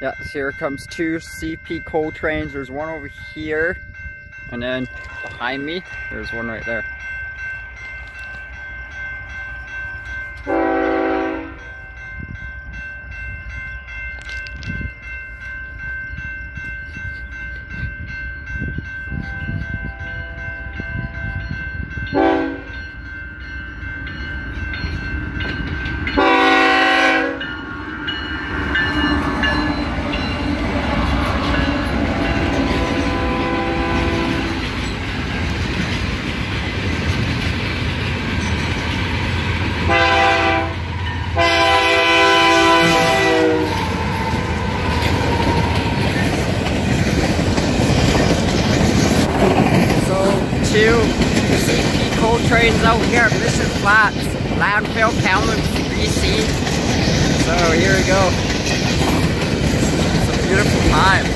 Yeah, so here comes two CP coal trains. There's one over here, and then behind me, there's one right there. Two CP coal trains out here at Mission Flats, landfill Kamloops, BC. So here we go. It's a beautiful time.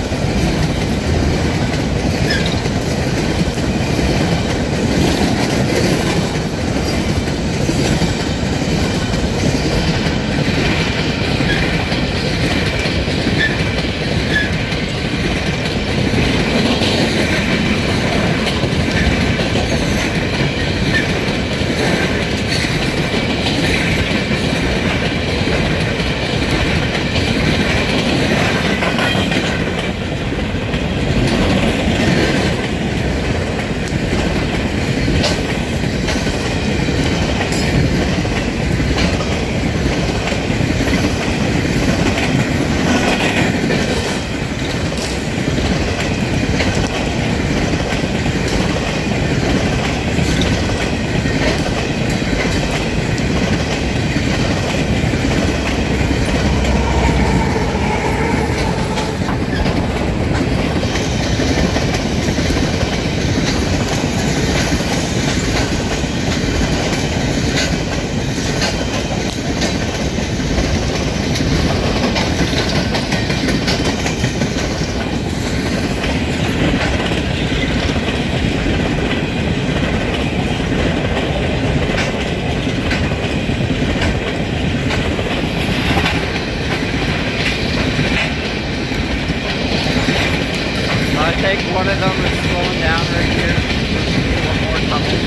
One of them is slowing down right here. One more coming.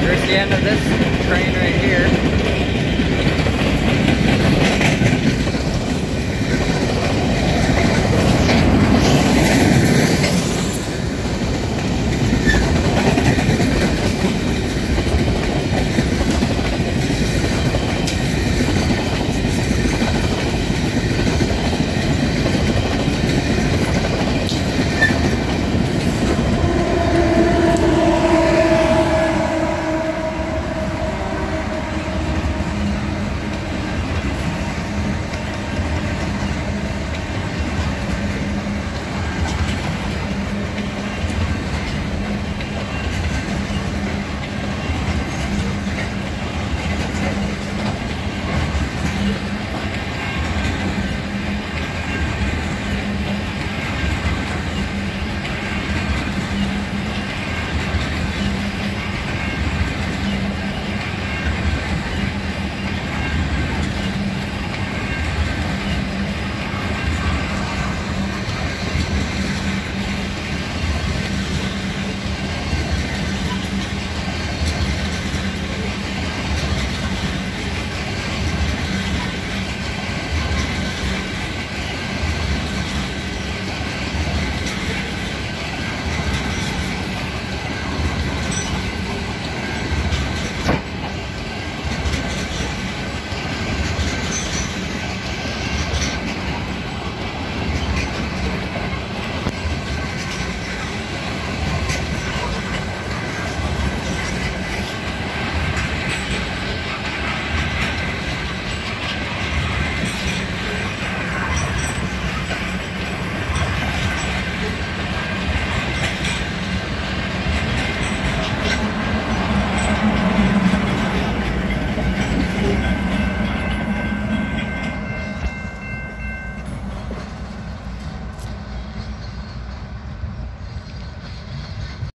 Here's the end of this.